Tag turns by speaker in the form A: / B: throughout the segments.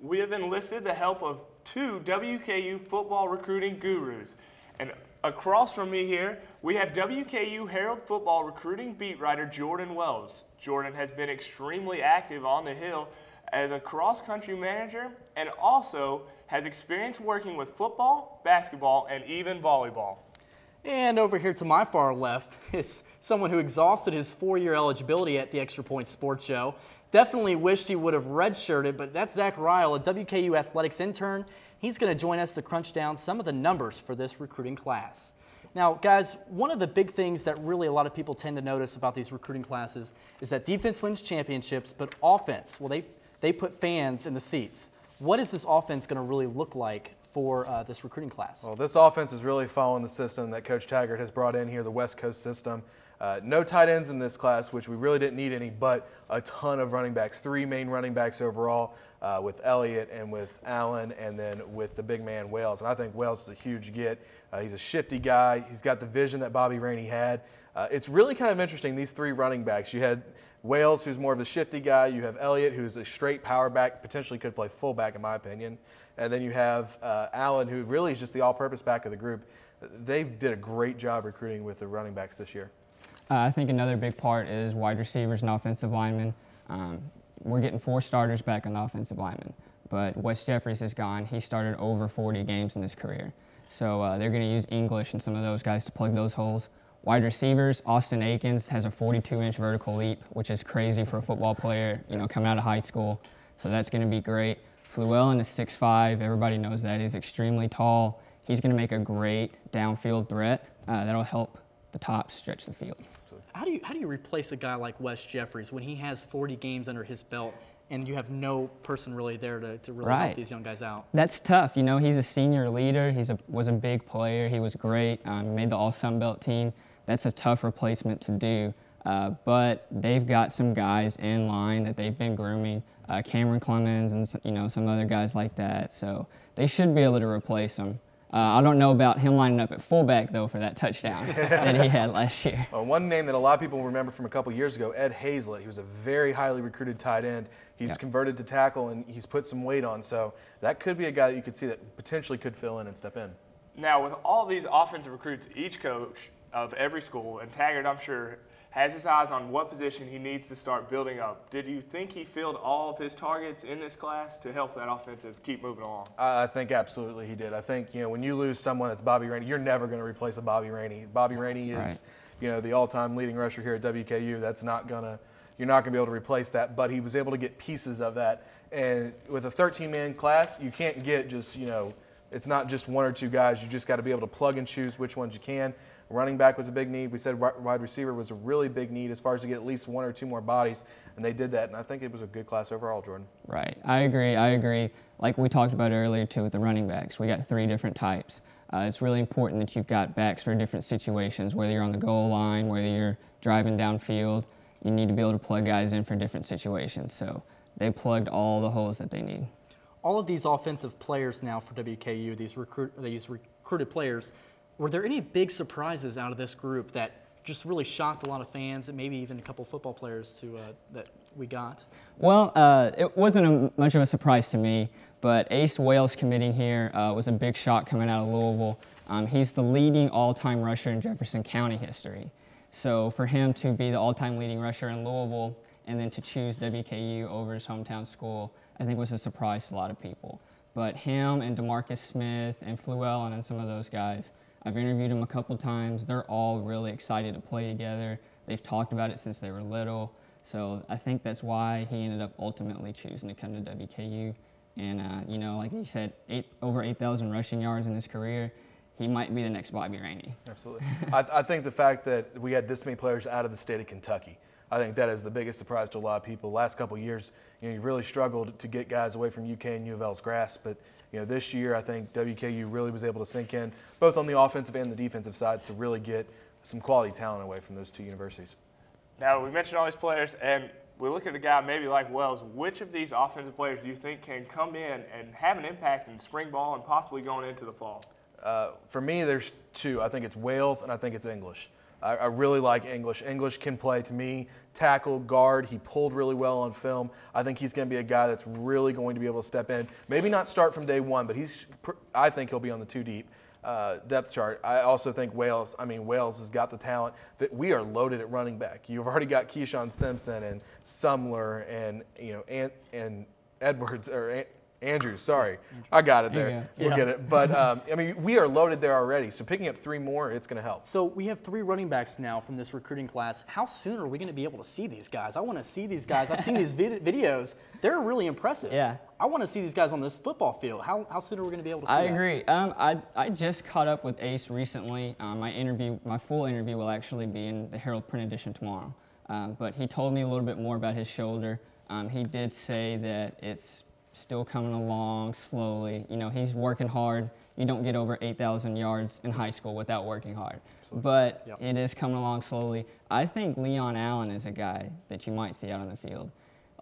A: we have enlisted the help of two WKU football recruiting gurus. And across from me here, we have WKU Herald football recruiting beat writer Jordan Wells. Jordan has been extremely active on the Hill as a cross country manager and also has experience working with football, basketball, and even volleyball.
B: And over here to my far left is someone who exhausted his four-year eligibility at the Extra Point Sports Show. Definitely wished he would have redshirted, but that's Zach Ryle, a WKU athletics intern. He's going to join us to crunch down some of the numbers for this recruiting class. Now, guys, one of the big things that really a lot of people tend to notice about these recruiting classes is that defense wins championships, but offense, well, they, they put fans in the seats. What is this offense going to really look like for uh, this recruiting class?
C: Well, this offense is really following the system that Coach Taggart has brought in here, the West Coast system. Uh, no tight ends in this class, which we really didn't need any, but a ton of running backs. Three main running backs overall, uh, with Elliott and with Allen, and then with the big man Wales. And I think Wales is a huge get. Uh, he's a shifty guy. He's got the vision that Bobby Rainey had. Uh, it's really kind of interesting these three running backs. You had Wales, who's more of a shifty guy. You have Elliott, who's a straight power back, potentially could play fullback in my opinion. And then you have uh, Allen, who really is just the all-purpose back of the group. They did a great job recruiting with the running backs this year.
D: Uh, I think another big part is wide receivers and offensive linemen. Um, we're getting four starters back on the offensive linemen, but Wes Jeffries is gone. He started over 40 games in his career. So uh, they're going to use English and some of those guys to plug those holes. Wide receivers, Austin Aikens has a 42-inch vertical leap, which is crazy for a football player, you know, coming out of high school. So that's going to be great. Fluellen is 6'5". Everybody knows that. He's extremely tall. He's going to make a great downfield threat. Uh, that'll help the top stretch the field.
B: How do you how do you replace a guy like Wes Jeffries when he has 40 games under his belt and you have no person really there to, to really
D: Right.
B: help these young guys out?
D: That's tough. You know, he's a senior leader. He's a was a big player. He was great. Um, made the All Sun Belt team. That's a tough replacement to do. Uh, but they've got some guys in line that they've been grooming. Uh, Cameron Clemens and you know some other guys like that. So they should be able to replace him. Uh, I don't know about him lining up at fullback though for that touchdown that he had last year.
C: Uh, one name that a lot of people remember from a couple years ago, Ed Hazlett. He was a very highly recruited tight end. He's
D: Yeah.
C: converted to tackle and he's put some weight on. So that could be a guy that you could see that potentially could fill in and step in.
A: Now, with all these offensive recruits, each coach of every school, and Taggart, I'm sure, has his eyes on what position he needs to start building up. Did you think he filled all of his targets in this class to help that offensive keep moving along?
C: I I think absolutely he did. I think you know when you lose someone that's Bobby Rainey, you're never going to replace a Bobby Rainey. Bobby Rainey is
D: Right.
C: you know the all-time leading rusher here at WKU. That's not gonna you're not going to be able to replace that. But he was able to get pieces of that. And with a 13-man class, you can't get just you know it's not just one or two guys. You just got to be able to plug and choose which ones you can. Running back was a big need. We said wide receiver was a really big need as far as to get at least one or two more bodies, and they did that. And I think it was a good class overall, Jordan.
D: Right. I agree. I agree. Like we talked about earlier too with the running backs, we got three different types. Uh, it's really important that you've got backs for different situations, whether you're on the goal line, whether you're driving downfield. You need to be able to plug guys in for different situations. So they plugged all the holes that they need.
B: All of these offensive players now for WKU, these recruit these recruited players, were there any big surprises out of this group that just really shocked a lot of fans and maybe even a couple football players to uh, that we got?
D: Well, uh, it wasn't a, much of a surprise to me, but Ace Wales committing here uh, was a big shock coming out of Louisville. Um, he's the leading all-time rusher in Jefferson County history. So for him to be the all-time leading rusher in Louisville and then to choose WKU over his hometown school, I think was a surprise to a lot of people. But him and Demarcus Smith and Fluellen and some of those guys, I've interviewed them a couple times. They're all really excited to play together. They've talked about it since they were little. So I think that's why he ended up ultimately choosing to come to WKU. And, uh, you know, like you said, eight, over 8,000 rushing yards in his career. He might be the next Bobby Rainey.
C: Absolutely. I, I think the fact that we had this many players out of the state of Kentucky, I think that is the biggest surprise to a lot of people. Last couple years, you know, you really struggled to get guys away from UK and U of L's grasp, but you know, this year I think WKU really was able to sink in, both on the offensive and the defensive sides, to really get some quality talent away from those two universities.
A: Now, we mentioned all these players, and we look at a guy maybe like Wells. Which of these offensive players do you think can come in and have an impact in spring ball and possibly going into the fall?
C: Uh, for me, there's two. I think it's Wales and I think it's English. I, I really like English. English can play to me tackle, guard. He pulled really well on film. I think he's going to be a guy that's really going to be able to step in. Maybe not start from day one, but he's. I think he'll be on the two deep. Uh, depth chart. I also think Wales. I mean, Wales has got the talent that we are loaded at running back. You've already got Keyshawn Simpson and Sumler and you know and and Edwards or Andrews, sorry. I got it there. We'll yeah. get it. But, um, I mean, we are loaded there already. So picking up three more, it's going to help.
B: So we have three running backs now from this recruiting class. How soon are we going to be able to see these guys? I want to see these guys. I've seen these vid videos. They're really impressive.
D: Yeah.
B: I want to see these guys on this football field. How, how soon are we going to be able to see
D: I
B: that?
D: agree. Um, I, I just caught up with Ace recently. Um, my interview, my full interview will actually be in the Herald print edition tomorrow. Um, but he told me a little bit more about his shoulder. Um, he did say that it's still coming along slowly. You know, he's working hard. You don't get over 8,000 yards in high school without working hard. But yep. it is coming along slowly. I think Leon Allen is a guy that you might see out on the field.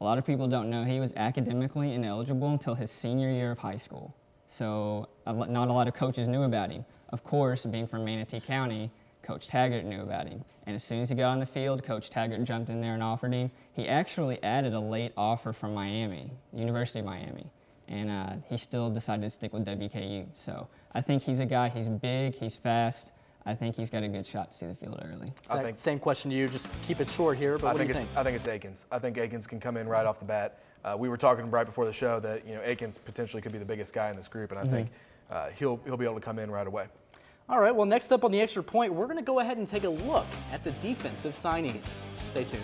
D: A lot of people don't know he was academically ineligible until his senior year of high school. So not a lot of coaches knew about him. Of course, being from Manatee County, Coach Taggart knew about him. And as soon as he got on the field, Coach Taggart jumped in there and offered him. He actually added a late offer from Miami, University of Miami. And uh, he still decided to stick with WKU. So I think he's a guy, he's big, he's fast. I think he's got a good shot to see the field early.
B: I think, same question to you, just keep it short here, but I
C: think
B: do you think?
C: I think it's Aikens. I think Aikens can come in right off the bat. Uh, we were talking right before the show that you know Aikens potentially could be the biggest guy in this group, and I mm -hmm. think uh, he'll he'll be able to come in right away.
B: All right, well, next up on the extra point, we're going to go ahead and take a look at the defensive signees. Stay tuned.